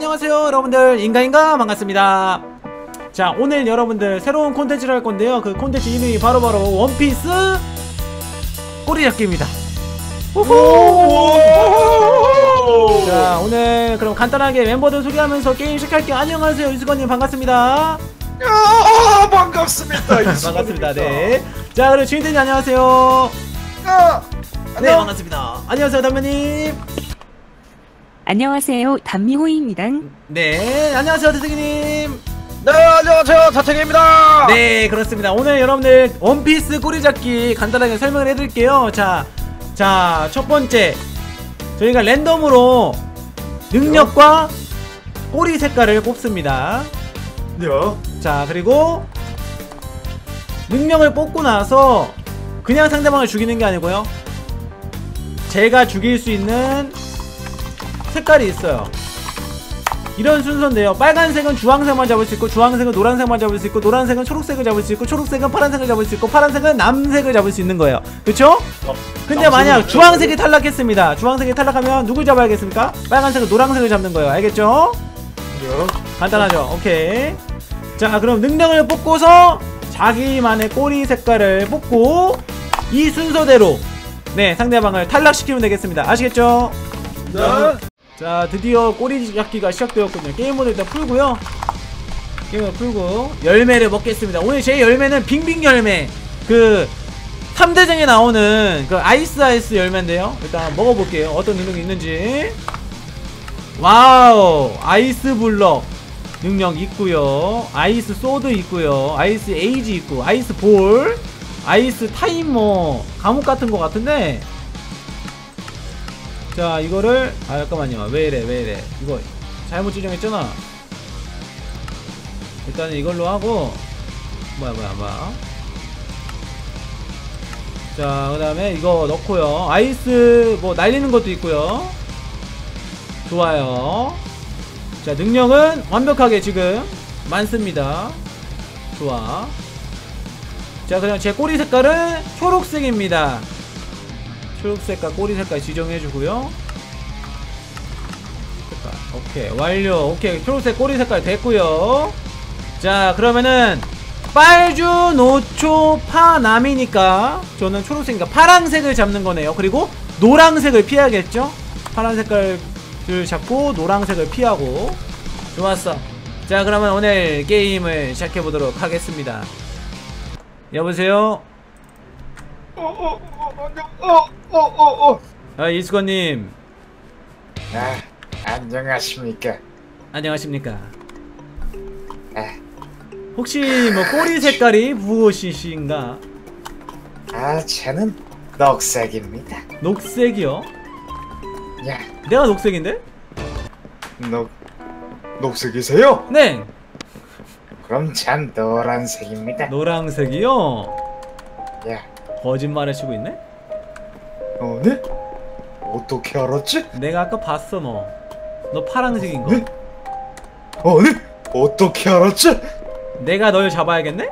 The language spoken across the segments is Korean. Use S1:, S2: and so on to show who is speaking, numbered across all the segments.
S1: 안녕하세요 여러분들. 인가인가? 반갑습니다. 자 오늘 여러분들 새로운 콘텐츠를 할 건데요. 그 콘텐츠 이름이 바로 바로 원피스 꼬리 잡기입니다. 자 오늘 그럼 간단하게 멤버들 소개하면서 게임 시작할게요 안녕하세요 유수건님. 반갑습니다.
S2: 아, 반갑습니다.
S1: 반갑습니다. 네자 그리고 주인님 안녕하세요.
S2: 아,
S1: 네 반갑습니다. 안녕하세요 담배님
S3: 안녕하세요. 단미호입니다.
S1: 네 안녕하세요 대승이님
S2: 네, 안녕하세요. 자택입니다.
S1: 네 그렇습니다 오늘 여러분들 원피스 꼬리잡기 간단하게 설명을 해드릴게요 자, 자 첫 번째 저희가 랜덤으로 능력과 꼬리 색깔을 뽑습니다
S2: 네.
S1: 자 그리고 능력을 뽑고 나서 그냥 상대방을 죽이는 게 아니고요 제가 죽일 수 있는 색깔이 있어요 이런 순서인데요 빨간색은 주황색만 잡을 수 있고 주황색은 노란색만 잡을 수 있고 노란색은 초록색을 잡을 수 있고 초록색은 파란색을 잡을 수 있고 파란색은 남색을 잡을 수 있는 거예요 그쵸? 근데 만약 주황색이 탈락했습니다 주황색이 탈락하면 누굴 잡아야겠습니까? 빨간색은 노란색을 잡는 거예요 알겠죠?
S2: 네.
S1: 간단하죠 오케이 자 그럼 능력을 뽑고서 자기만의 꼬리 색깔을 뽑고 이 순서대로 네 상대방을 탈락시키면 되겠습니다 아시겠죠?
S2: 네.
S1: 자 드디어 꼬리 잡기가 시작되었군요. 게임 모드 일단 풀고요. 게임을 풀고 열매를 먹겠습니다. 오늘 제 열매는 빙빙 열매. 그 3대장에 나오는 그 ice ice 열매인데요. 일단 먹어볼게요. 어떤 능력이 있는지. wow ice block 능력 있고요. ice sword 있고요. ice age 있고 ice ball 아이스 타이머 감옥 같은 거 같은데 자 이거를 아 잠깐만요. 왜 이래 왜 이래. 이거 잘못 지정했잖아. 일단은 이걸로 하고 뭐야 뭐야 뭐야. 자 그 다음에 이거 넣고요. 아이스 뭐 날리는 것도 있고요. 좋아요. 자 능력은 완벽하게 지금 많습니다. 좋아. 자 그냥 제 꼬리 색깔은 초록색입니다 초록색과 꼬리 색깔 지정해주고요. 색깔 오케이 완료. 오케이 초록색 꼬리 색깔 됐고요. 자 그러면은 빨주 노초 파 남이니까 저는 초록색이니까 파란색을 잡는 거네요. 그리고 노란색을 피해야겠죠? 파란 색깔을 잡고 노란색을 피하고. 좋았어. 자 그러면 오늘 게임을 시작해 보도록 하겠습니다. 여보세요?
S2: 어, 어, 어, 어, 어, 어, 어.
S1: 아 이수건님
S2: 아, 안녕하십니까.
S1: 안녕하십니까
S2: 아,
S1: 혹시 뭐 꼬리 색깔이 무엇이신가
S2: 아, 저는 녹색입니다.
S1: 녹색이요
S2: 야,
S1: 내가 녹색인데
S2: 녹 녹색이세요?
S1: 네
S2: 그럼 전 노란색입니다.
S1: 노란색이요
S2: 야,
S1: 거짓말을 치고 있네
S2: 어, 네? 어떻게 알았지?
S1: 내가 아까 봤어 너 너 파란색인 거
S2: 네? 어, 네? 어떻게 알았지?
S1: 내가 널 잡아야겠네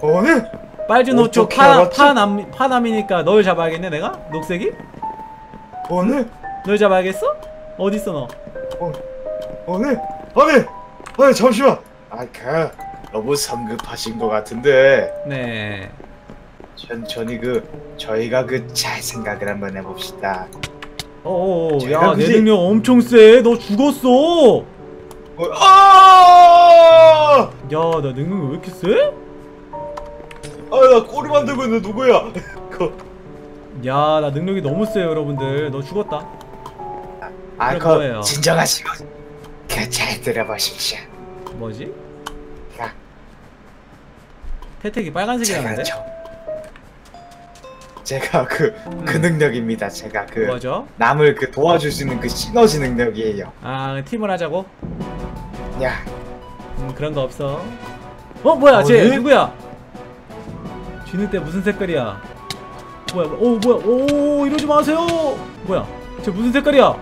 S2: 어, 네?
S1: 빨주 노초 파? 파남, 파남이니까 널 잡아야겠네 내가 녹색이
S2: 어, 네?
S1: 널 잡아야겠어 어딨어 너
S2: 어, 어, 네? 아니, 아니, 잠시만. 아, 그, 너무 성급하신 것 같은데.
S1: 네.
S2: 천천히 그, 저희가 그, 잘 생각을 한번 해봅시다.
S1: 어어,
S2: 제가
S1: 야, 내
S2: 그지?
S1: 능력 엄청 세. 너 죽었어.
S2: 어, 아!
S1: 야, 나 능력 왜 이렇게 세?
S2: 아, 나 꼬리 만들고 있는 누구야? 그,
S1: 야, 나 능력이 너무 세, 여러분들. 너 죽었다.
S2: 아,
S1: 그럴 거예요.
S2: 그, 진정하시고, 그, 잘 들어보십시오.
S1: 뭐지?
S2: 야,
S1: 태택이
S2: 제가
S1: 빨간색이라는데?
S2: 저, 제가 그, 그
S1: 음.
S2: 능력입니다. 제가 그,
S1: 뭐죠?
S2: 남을 그 도와줄 수 있는 그 시너지 능력이에요.
S1: 아, 팀을 하자고?
S2: 야,
S1: 음, 그런 거 없어. 어, 뭐야,
S2: 어,
S1: 쟤
S2: 네?
S1: 누구야? 쥐는 때 무슨 색깔이야? 뭐야, 뭐- 오, 뭐야, 오, 이러지 마세요! 뭐야, 쟤 무슨 색깔이야?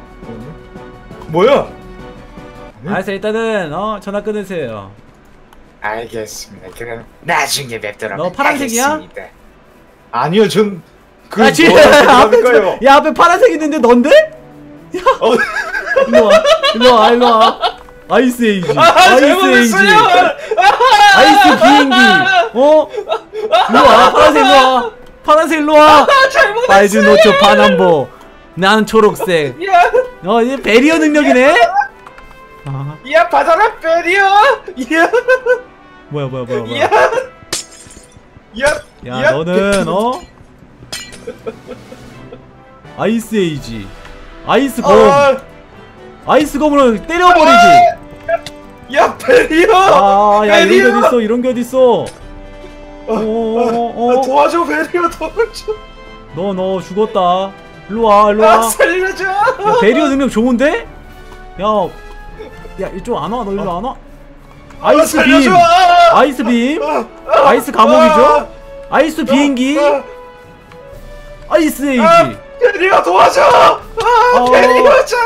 S2: 뭐야? 네?
S1: 알았어, 일단은, 어, 전화 끊으세요.
S2: 알겠습니다. 그럼 나중에 뵙도록
S1: 너 파란색이야?
S2: 하겠습니다. 아니요, 전 그
S1: 아, 쟤
S2: 노란색
S1: 앞에,
S2: 하니까요.
S1: 야, 앞에 파란색 있는데 넌데?
S2: 어,
S1: 이리 와. 일로 와 일로 와 아이스 에이지
S2: 아,
S1: 아이스 에이지. 아이스 비행기 어? 일로 와 파란색 일로 와 파란색 일로와
S2: 잘못.
S1: 빨주 노초 파남보 난 초록색
S2: 야,
S1: 어 이제 barrier 능력이네 아
S2: 야 받아라 barrier. 야,
S1: 뭐야 뭐야 뭐야 뭐야
S2: 야, 야,
S1: 야 너는 어? 아이스 에이지 아이스 검
S2: 아,
S1: 아이스 검으로 때려버리지
S2: 야 barrier.
S1: 아야 이런 게. 어딨어 이런 게 어딨어
S2: 아,
S1: 어어 어
S2: 도와줘 barrier 도와줘.
S1: 너너 죽었다 일로와
S2: 아
S1: 일로와
S2: 살려줘.
S1: 야, barrier 능력 좋은데? 야, 야 이쪽 안 와? 너 일로 안 와? ice
S2: 아, beam. ice beam,
S1: 아,
S2: 아,
S1: ice 감옥이죠? ice 비행기,
S2: 아,
S1: ice age.
S2: 아, barrier 도와줘. 아
S1: 어.
S2: barrier 자.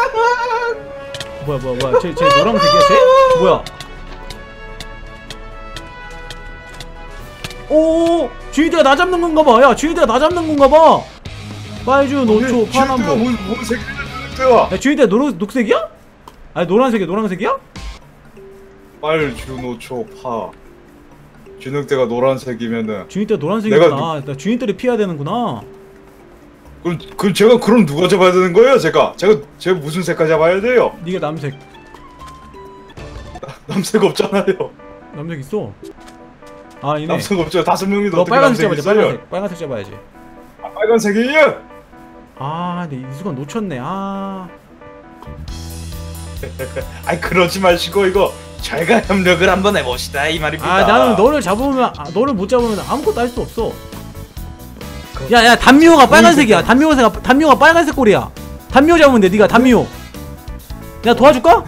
S1: 뭐야 뭐야 뭐야? 쟤, 쟤 노란색이야 쟤? 뭐야? 오, 주인대가 나 잡는 건가 봐. 야, 주인대가 나 잡는 건가 봐. 빨주, 노초, 파남보.
S2: 뭔 색이야?
S1: 야, 주인대 노 녹색이야? 아니 노란색이야, 노란색이야?
S2: 빨주 노초 파. 주늑대가 노란색이면은
S1: 주인대 노란색이구나.
S2: 내가
S1: 나 주인대를 피해야 되는구나.
S2: 그럼 그럼 제가 그럼 누가 잡아야 되는 거예요? 제가 제가 제가 무슨 색깔 잡아야 돼요?
S1: 네가 남색,
S2: 남색 없잖아요.
S1: 남색 있어. 아, 이네.
S2: 남색 없죠. 다섯 명이도
S1: 너 빨간색
S2: 있어요?
S1: 빨간색. 빨간색 잡아야지.
S2: 아, 빨간색이에요?
S1: 아, 근데 이수건 놓쳤네. 아,
S2: 아이 그러지 마시고 이거 저희가 협력을 한번 해봅시다 이 말입니다.
S1: 아 나는 너를 잡으면, 아, 너를 못 잡으면 아무것도 할 수 없어. 야, 야, 단미호가 빨간색이야. 단미호가, 단미호가 빨간색 꼬리야. 단미호 잡으면 돼, 네가 단미호. 내가 도와줄까?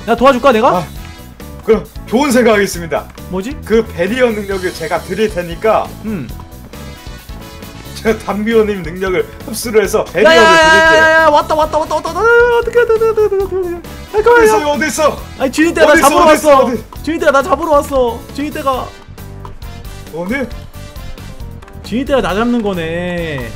S1: 내가 도와줄까, 내가?
S2: 아. 그럼 좋은 생각하겠습니다.
S1: 뭐지?
S2: 그 베리어 능력을 제가 드릴 테니까
S1: 음.
S2: 제가 담비오님 능력을 흡수를 해서 베리어를 드릴게요.
S1: 야야야야야 왔다 왔다 왔다 왔다 왔다 어떻게 어떻게 잠깐만요?
S2: 어디 있어?
S1: 아니 주인대가 나
S2: 어디 있어,
S1: 잡으러 왔어? 주인대가 나 잡으러 왔어 주인대가
S2: 어디?
S1: 주인대가 나 잡는 거네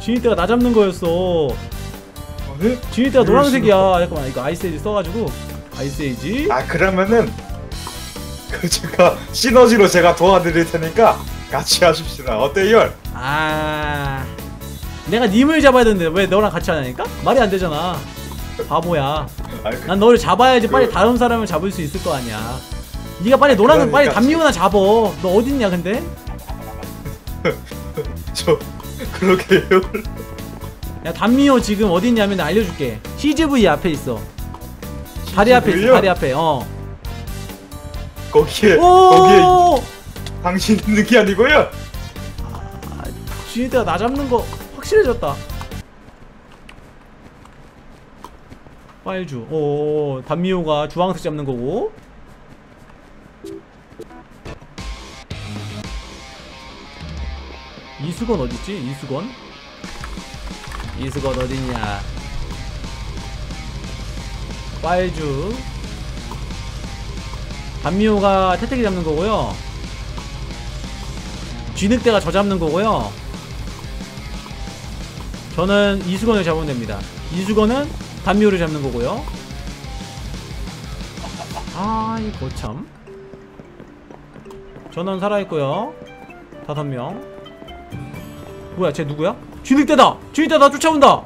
S1: 주인대가 나 잡는 거였어
S2: 어디?
S1: 주인대가
S2: 이럴
S1: 노란색이야 잠깐만 이거 아이스에이지 써가지고 아이스에이지
S2: 아 그러면은 그 제가 시너지로 제가 도와드릴 테니까 같이 하십시다. 어때요?
S1: 아 내가 님을 잡아야 되는데 왜 너랑 같이 하냐니까? 말이 안 되잖아 바보야
S2: 아, 그,
S1: 난 너를 잡아야지 빨리
S2: 그-
S1: 다른 사람을 잡을 수 있을 거 아니야 네가 빨리 노란색 빨리
S2: 그러니까
S1: 담미호나 잡어 너 어딨냐 근데?
S2: 저 그렇게 해요.
S1: 야 단미호 지금 어디 있냐면 알려줄게 CGV 앞에 있어 다리 앞에 있어? 다리 앞에 어
S2: 거기에 거기에
S1: 오!
S2: 당신 있는 게 아니고요.
S1: 주인대가 나 잡는 거 확실해졌다 빨주 오 단미호가 주황색 잡는 거고 이수건 어딨지? 이수건? 이수건 어딨냐? 빨주. 단미호가 태태기 잡는 거고요. 쥐늑대가 저 잡는 거고요. 저는 이수건을 잡으면 됩니다. 이수건은 단미호를 잡는 거고요. 아이 거참. 저는 살아있고요. 다섯 명 뭐야 쟤 누구야? 쥐늑대다! 쥐늑대가 나 쫓아온다!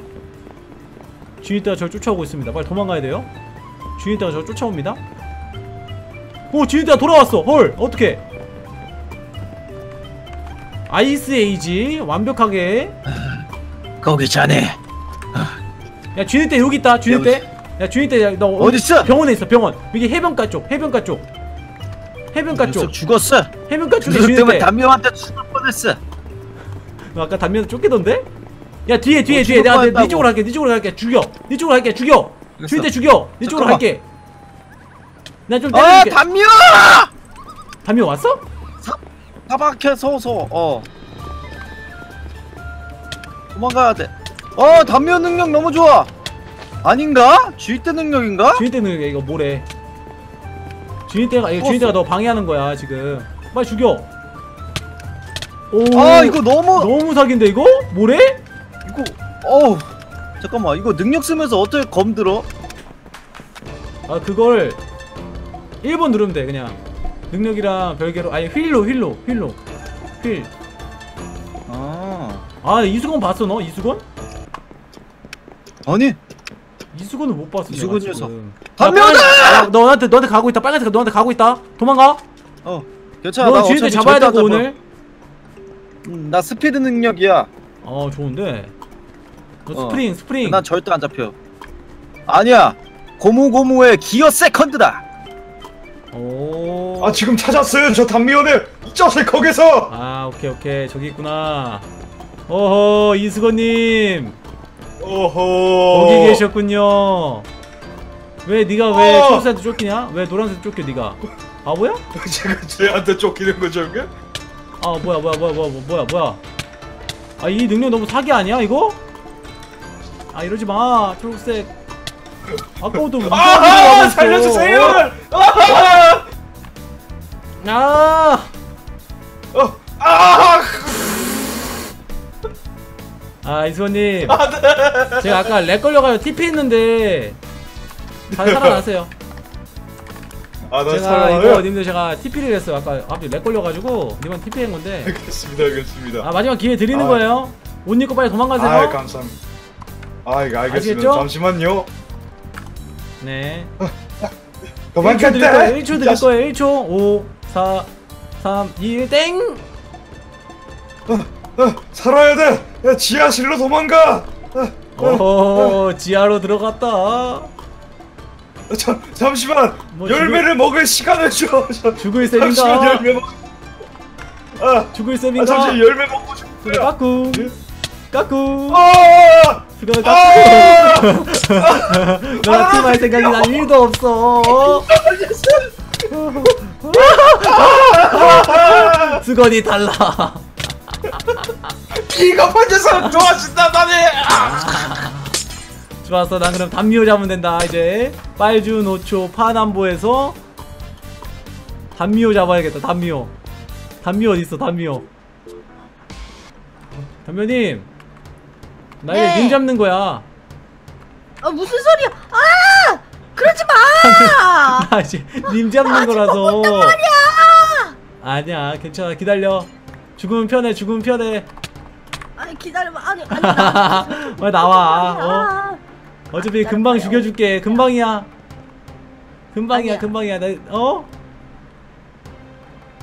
S1: 쥐늑대가 저를 쫓아오고 있습니다. 빨리 도망가야 돼요. 쥐늑대가 저를 쫓아옵니다. 오 쥐늑대가 돌아왔어! 헐 어떡해! 아이스 에이지 완벽하게.
S3: 거기 자네.
S1: 야 쥐늑대 여기 있다 쥐늑대 야 쥐늑대 야, 너 어-
S3: 어딨어?
S1: 병원에 있어 병원. 여기 해변가 쪽 해변가 쪽. 해변가 쪽.
S3: 죽었어?
S1: 해변가 쪽에
S3: 그 때문에
S1: 쥐늑대
S3: 담요한테 죽을 뻔했어.
S1: 너 아까 담면서 쫓기던데? 야 뒤에 뒤에
S3: 어,
S1: 뒤에. 내가 네, 네. 쪽으로 갈게 네 쪽으로 갈게. 죽여. 네 쪽으로 갈게 죽여.
S3: 알겠어.
S1: 쥐늑대 죽여. 네 쪽으로. 갈게. 나좀
S3: 어
S1: 때려줄게.
S3: 담요
S1: 담요 왔어?
S3: 타박해 서서 어. 도망가야 돼어 담요 능력 너무 좋아. 아닌가? 쥐때 능력인가?
S1: 쥐늑대는 이거 뭐래. 쥐늑대가 이거 쥐늑대가 너 방해하는 거야 지금. 빨리 죽여 오
S3: 아 이거 너무
S1: 너무 사기인데 이거? 뭐래?
S3: 이거 어우 잠깐만 이거 능력 쓰면서 어떻게 검 들어?
S1: 아 그걸 1번 누르면 돼 그냥 능력이랑 별개로 아니 휠로 휠로 휠로 휠
S3: 아
S1: 아 이수건 봤어 너 이수건?
S3: 아니
S1: 이수건을 못 봤어
S3: 이수건
S1: 내가
S3: 녀석.
S1: 지금.
S3: 담배다!
S1: 야, 빨간- 야, 너한테 너한테 가고 있다 빨간색 너한테 가고 있다 도망가
S3: 어 괜찮아
S1: 너
S3: 나
S1: 주인들
S3: 어차피
S1: 잡아야
S3: 절대 안
S1: 되고
S3: 잡아.
S1: 오늘
S3: 음, 나 스피드 능력이야.
S1: 어 좋은데? 너
S3: 어.
S1: 스프링 스프링.
S3: 난 절대 안 잡혀. 아니야. 고무고무의 기어 세컨드다.
S1: 오.
S2: 아 지금 찾았어요. 저 단미연을 저새 거기서.
S1: 아 오케이 오케이. 저기 있구나. 어허 이수건님.
S2: 오호
S1: 거기 계셨군요. 왜 네가 왜
S2: 어.
S1: 초록색한테 쫓기냐? 왜 노란색 쫓겨 네가? 바보야?
S2: 제가 쟤한테 쫓기는 거죠 이게?
S1: 아 뭐야 뭐야 뭐야 뭐야 뭐야 뭐야. 아 이 능력 너무 사기 아니야 이거? 아 이러지 마 초록색. 아까부터 무슨
S2: 아 살려주세요 아!
S1: 아!
S2: 어, 아!
S1: 아 이수건님. 제가 아까 lag 걸려가지고 TP 했는데 잘 살아났어요
S2: 아, 나
S1: 제가. 이거 님들 제가 TP를 했어요 아까 갑자기 lag 걸려가지고 님은 TP 한 건데
S2: 알겠습니다, 알겠습니다.
S1: 아 마지막 기회 드리는
S2: 아.
S1: 거예요 옷 입고 빨리 도망가세요
S2: 아, 감사합니다. 아, 이거 알겠습니다.
S1: 아시겠죠?
S2: 잠시만요.
S1: 네
S2: 그만
S1: 1초 드릴 거예요
S2: 갔다.
S1: 1초 드릴 거예요 1초 5 4 3 2 1 땡!
S2: 어, 살아야 돼. 야, 지하실로 도망가. 어,
S1: 오 지하로 들어갔다
S2: 어, 잠, 잠시만.
S1: 뭐
S2: 열매를 먹을 시간을 줘. 저,
S1: 죽을
S2: 잠시만
S1: 셈인가?
S2: 열매 먹. 아,
S1: 죽을
S2: 아
S1: 셈인가?
S2: 잠시 열매 먹고 싶어요.
S1: 까꿍 까꿍
S2: 아!
S1: 수가 까꿍
S2: 아!
S1: 너가 팀할 생각이 난 1도 없어 수건이 달라
S2: 이거 혼자서 도와준다 나네.
S1: 좋았어 난 그럼 단미호 잡으면 된다 이제 빨주 노초 파남보에서 단미호 잡아야겠다 단미호 단미호 어딨어 단미호 단미호님 나 이제
S4: 네.
S1: 님 잡는 거야
S4: 아 무슨 소리야? 아! 그러지 마!
S1: 나 이제 님 잡는 거라서 아니야 괜찮아 기다려 죽으면 편해 죽으면 편해
S4: 아니 기다려봐. 아니 아니 나.
S1: 나와 어?
S4: 아,
S1: 어차피 금방 죽여줄게 금방이야 금방이야
S4: 아니야.
S1: 금방이야 나 어?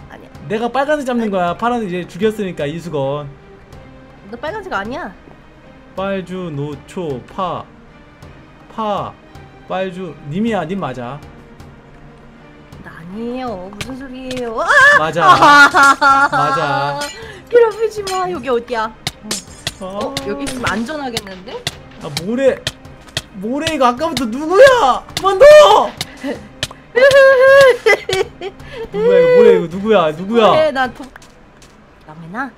S4: 아니야.
S1: 내가 빨간색 잡는 거야 파란 이제 죽였으니까 이수건
S4: 너 빨간색 아니야?
S1: 빨주 노초 파 파, 빨주 님이야 님 맞아
S4: 나 아니에요. 무슨 소리예요? 아!
S1: 맞아 맞아.
S4: 괴롭히지 마. 여기 어디야?
S1: 어,
S4: 어 여기 있으면 안전하겠는데?
S1: 아 모래 모래 이거 아까부터 누구야 둬 누구야 이거 모래 이거 누구야 누구야
S4: 나 도. 남해나?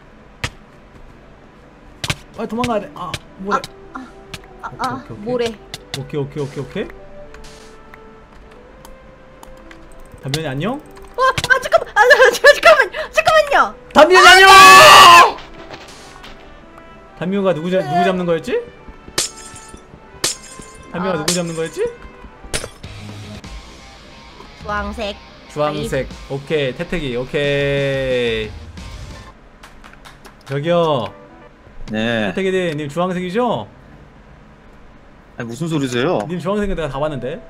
S1: 빨리 도망가야 돼아 모래
S4: 아, 아
S1: 오케이, 오케이, 오케이.
S4: 모래.
S1: 오케이 오케이 오케이 오케이 담면이 안녕?
S4: 어, 아 잠깐만. 아 잠깐만. 잠깐만요.
S1: 담면이 안녕! 담면가 누구 잡 누구 잡는 거였지? 담면가
S4: 아.
S1: 누구 잡는 거였지?
S4: 주황색.
S1: 주황색. 오케이 태택이 오케이. 저기요.
S3: 네.
S1: 태택이님 님 주황색이죠?
S3: 아니, 무슨 소리세요?
S1: 님 주황색은 내가 다 봤는데.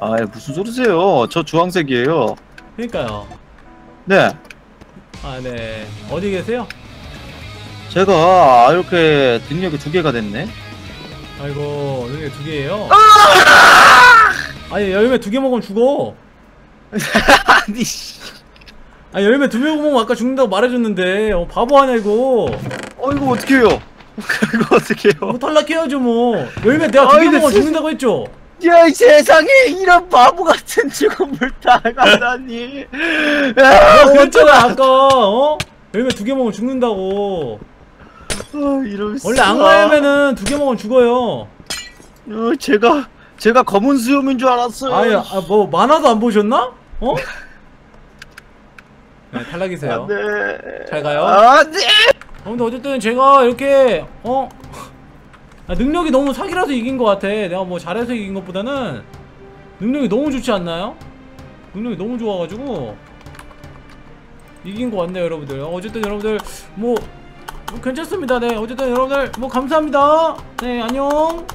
S3: 아 무슨 소리세요? 저 주황색이에요.
S1: 그러니까요.
S3: 네.
S1: 아 네. 어디 계세요?
S3: 제가 이렇게 능력이 두 개가 됐네
S1: 아이고 여기 두 개예요? 아니 열매 두 개 먹으면 죽어.
S3: 아니 씨.
S1: 아 열매 두 개 먹으면 아까 죽는다고 말해줬는데. 어, 바보 아냐 이거?
S3: 어 이거 어떻게 해요? 이거 어떻게 해요?
S1: 뭐 탈락해야죠 뭐. 열매 내가 두 개 먹으면 죽는다고 했죠?
S3: 야, 이 세상에 이런 바보 같은 죽음을 당하다니.
S1: 너
S3: 야,
S1: 그랬잖아 아까 어? 열매 두 개 먹으면 죽는다고.
S3: 어, 이럴
S1: 원래 안
S3: 수가.
S1: 가열매는 두개 먹으면 죽어요
S3: 어, 제가 제가 검은 수염인 줄 알았어요.
S1: 아니 아, 뭐 만화도 안 보셨나? 어? 네 탈락이세요
S3: 네.
S1: 잘 가요.
S3: 아, 네.
S1: 어, 근데 어쨌든 제가 이렇게 어 아, 능력이 너무 사기라서 이긴 것 같아. 내가 뭐 잘해서 이긴 것보다는 능력이 너무 좋지 않나요? 능력이 너무 좋아가지고 이긴 것 같네요 여러분들 어쨌든 여러분들 뭐, 뭐 괜찮습니다. 네 어쨌든 여러분들 뭐 감사합니다. 네 안녕